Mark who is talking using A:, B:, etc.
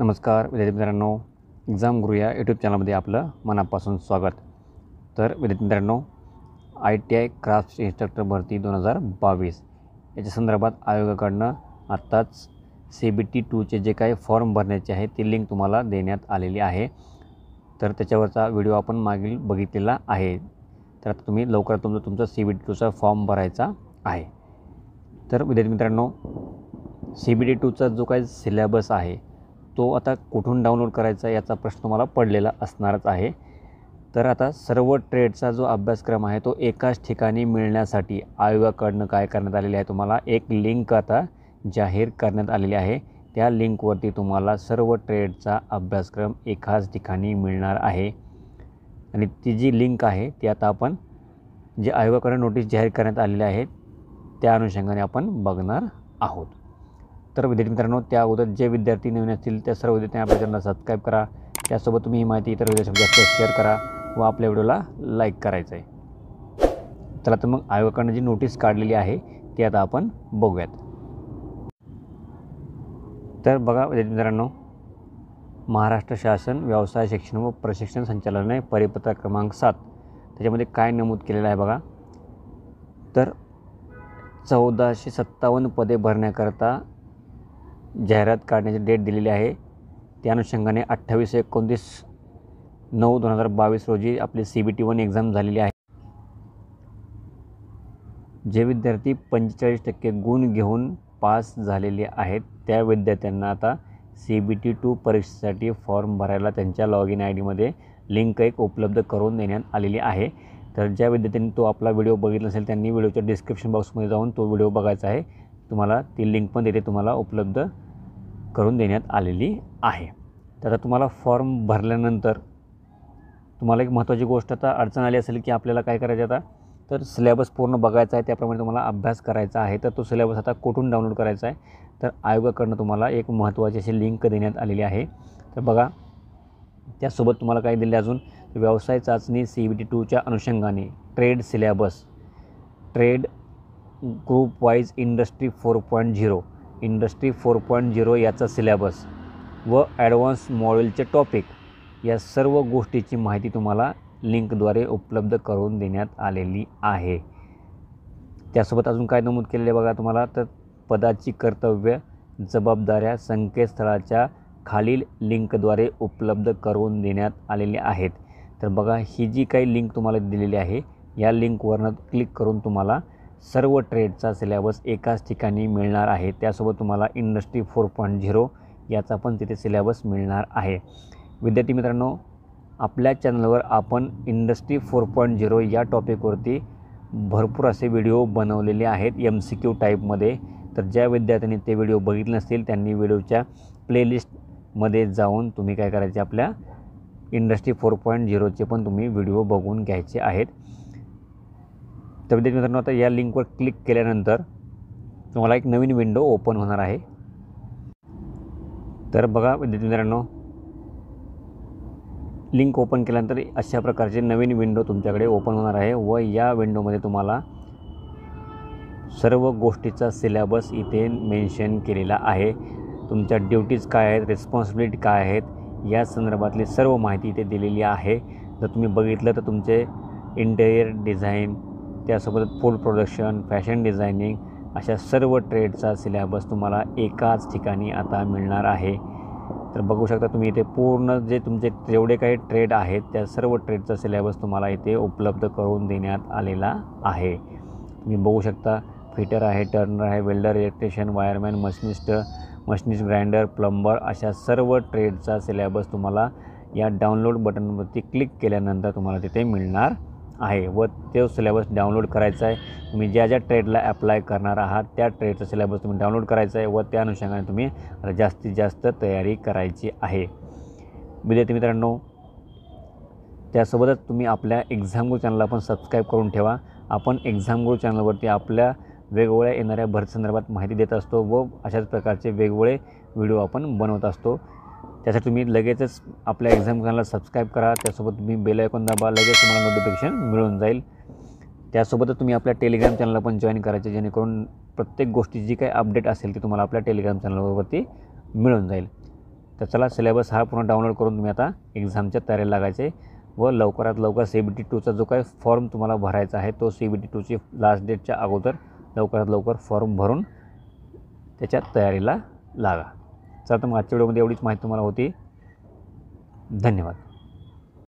A: नमस्कार विद्यार्थी मित्रांनो. एक्झाम गुरु या यूट्यूब चॅनलमध्ये आपलं मनापासून स्वागत. तर विद्यार्थी मित्रांनो I T I craft instructor भरती दोन हजार बावीस. याच्या संदर्भात आयोगाकडनं आत्ताच सी बी टी टूचे जे काही फॉर्म भरण्याचे आहे ती लिंक तुम्हाला देण्यात आलेली आहे. तर त्याच्यावरचा व्हिडिओ आपण मागील बघितलेला आहे. तर आता तुम्ही लवकरात तुमचं तुमचा सी बी टी टूचा फॉर्म भरायचा आहे. तर विद्यार्थी मित्रांनो सी बी टी टूचा जो काही सिलेबस आहे तो आता कुठून डाउनलोड करायचा याचा प्रश्न तुम्हाला पडलेला असणारच आहे. तर आता सर्व ट्रेडचा जो अभ्यासक्रम आहे तो एकाच ठिकाणी मिळण्यासाठी आयोगाकडनं काय करण्यात आलेले आहे तुम्हाला एक लिंक आता जाहीर करण्यात आलेली आहे. त्या लिंकवरती तुम्हाला सर्व ट्रेडचा अभ्यासक्रम एकाच ठिकाणी मिळणार आहे. आणि ती जी लिंक आहे ती आता आपण जे आयोगाकडे नोटीस जाहीर करण्यात आलेली आहे त्या अनुषंगाने आपण बघणार आहोत. तर विद्यार्थी मित्रांनो त्या अगोदर जे विद्यार्थी नवीन असतील त्या सर्व विद्यार्थ्यांनी आपल्या चॅनलला सबस्क्राईब करा. त्यासोबत तुम्ही ही माहिती इतर विद्यार्थ्यांसोबत जास्त शेअर करा व आपल्या व्हिडिओला लाईक करायचं आहे चला तर मग आयोगाकडनं जी नोटीस काढलेली आहे ती आता आपण बघूयात. तर बघा विद्यार्थी मित्रांनो महाराष्ट्र शासन व्यवसाय शिक्षण व प्रशिक्षण संचालनालय परिपत्र क्रमांक सात. त्याच्यामध्ये काय नमूद केलेलं आहे बघा. तर चौदाशे सत्तावन्न पदे भरण्याकरता जाहिरात काढण्याची डेट दिलेली आहे. त्या अनुषंगाने अठ्ठावीस एकोणतीस नऊ दोन हजार बावीस रोजी आपली C B T one exam झालेली आहे. जे विद्यार्थी पंचेचाळीस टक्के गुण घेऊन पास झालेले आहेत त्या विद्यार्थ्यांना आता सी बी टी टू परीक्षेसाठी फॉर्म भरायला त्यांच्या लॉग इन आय डीमध्ये लिंक एक उपलब्ध करून देण्यात आलेली आहे. तर ज्या विद्यार्थ्यांनी तो आपला व्हिडिओ बघितला असेल त्यांनी व्हिडिओच्या डिस्क्रिप्शन बॉक्समध्ये जाऊन तो व्हिडिओ बघायचा आहे. तुम्हाला ती लिंक पण तिथे तुम्हाला उपलब्ध करून देण्यात आलेली आहे. तर आता तुम्हाला फॉर्म भरल्यानंतर तुम्हाला एक महत्त्वाची गोष्ट आता अडचण आली असेल की आपल्याला काय करायचं आता? तर सिलेबस पूर्ण बघायचा आहे त्याप्रमाणे तुम्हाला अभ्यास करायचा आहे. तर तो सिलेबस आता कुठून डाउनलोड करायचा आहे? तर आयोगाकडनं तुम्हाला एक महत्त्वाची अशी लिंक देण्यात आलेली आहे. तर बघा त्यासोबत तुम्हाला काय दिले अजून? व्यवसाय चाचणी सी बी टी टूच्या अनुषंगाने trade syllabus trade group wise industry four point zero industry four point zero याचा सिलॅबस व ॲडव्हान्स मॉडेलचे टॉपिक या सर्व गोष्टीची माहिती तुम्हाला लिंकद्वारे उपलब्ध करून देण्यात आलेली आहे. त्यासोबत अजून काय नमूद केलेले बघा तुम्हाला? तर पदाची कर्तव्य जबाबदाऱ्या संकेतस्थळाच्या खालील लिंकद्वारे उपलब्ध करून देण्यात आलेले आहेत. तर बघा ही जी काही लिंक तुम्हाला दिलेली आहे या लिंकवरनं क्लिक करून तुम्हाला सर्व ट्रेडचा सिलॅबस एकाच ठिकाणी मिळणार आहे. त्यासोबत तुम्हाला इंडस्ट्री फोर पॉईंट झिरो याचा पण तिथे सिलॅबस मिळणार आहे. विद्यार्थी मित्रांनो आपल्या चॅनलवर आपण इंडस्ट्री फोर पॉईंट झिरो या टॉपिकवरती भरपूर असे व्हिडिओ बनवलेले आहेत एम सी क्यू टाईपमध्ये. तर ज्या विद्यार्थ्यांनी ते व्हिडिओ बघितले नसतील त्यांनी व्हिडिओच्या प्लेलिस्टमध्ये जाऊन तुम्ही काय करायचे आपल्या इंडस्ट्री फोर पॉईंट झिरोचे पण तुम्ही व्हिडिओ बघून घ्यायचे आहेत. तर विद्यार्थी मित्रांनो आता या लिंकवर क्लिक केल्यानंतर तुम्हाला एक नवीन विंडो ओपन होणार आहे. तर बघा विद्यार्थी मित्रांनो लिंक ओपन केल्यानंतर अशा प्रकारचे नवीन विंडो तुमच्याकडे ओपन होणार आहे व या विंडोमध्ये तुम्हाला सर्व गोष्टीचा सिलेबस इथे मेन्शन केलेला आहे. तुमच्या ड्युटीज काय आहेत रिस्पॉन्सिबिलिटी काय आहेत या संदर्भातली सर्व माहिती इथे दिलेली आहे. जर तुम्ही बघितलं तर तुमचे इंटेरियर डिझाईन त्यासोबत फूड प्रोडक्शन फॅशन डिझायनिंग अशा सर्व ट्रेडचा सिलेबस तुम्हाला एकाच ठिकाणी आता मिळणार आहे. तर बघू शकता तुम्ही इथे पूर्ण जे तुमचे जेवढे काही ट्रेड आहेत त्या सर्व ट्रेडचा सिलेबस तुम्हाला इथे उपलब्ध करून देण्यात आलेला आहे. तुम्ही बघू शकता फिटर आहे टर्नर आहे welder electrician wireman machinist machinist grinder plumber अशा सर्व ट्रेडचा सिलेबस तुम्हाला या डाउनलोड बटनवरती क्लिक केल्यानंतर तुम्हाला तिथे मिळणार आहे व तो सिलेबस डाउनलोड करायचा आहे. तुम्ही ज्या ज्या ट्रेडला ॲप्लाय करणार आहात त्या ट्रेडचा सिलेबस तुम्ही डाउनलोड करायचा आहे व त्या अनुषंगाने तुम्ही जास्तीत जास्त तयारी करायची आहे. विद्यार्थी मित्रांनो त्यासोबतच तुम्ही आपल्या एक्झाम गुरु चॅनलला पण सबस्क्राईब करून ठेवा. आपण एक्झाम गुरु चॅनलवरती आपल्या वेगवेगळ्या येणाऱ्या भरतीसंदर्भात माहिती देत असतो व अशाच प्रकारचे वेगवेगळे व्हिडिओ आपण बनवत असतो. त्यासाठी तुम्ही लगेचच आपल्या एक्झाम चॅनलला सबस्क्राईब करा. त्यासोबत तुम्ही बेल आयकॉन दाबा. लगेच तुम्हाला नोटिफिकेशन मिळून जाईल. त्यासोबतच तुम्ही आपल्या टेलिग्राम चॅनलला पण जॉईन करायचे जेणेकरून प्रत्येक गोष्टीची जी काही अपडेट असेल ती तुम्हाला आपल्या टेलिग्राम चॅनलवरती मिळून जाईल. तर चला सिलेबस हा पूर्ण डाउनलोड करून तुम्ही आता एक्झामच्या तयारीला लागायचे. व लवकरात लवकर सी बी टी टूचा जो काही फॉर्म तुम्हाला भरायचा आहे तो सी बी टी टूची लास्ट डेटच्या अगोदर लवकरात लवकर फॉर्म भरून त्याच्या तयारीला लागा. चला तर मग आजच्या व्हिडिओमध्ये एवढीच माहिती तुम्हाला होती. धन्यवाद.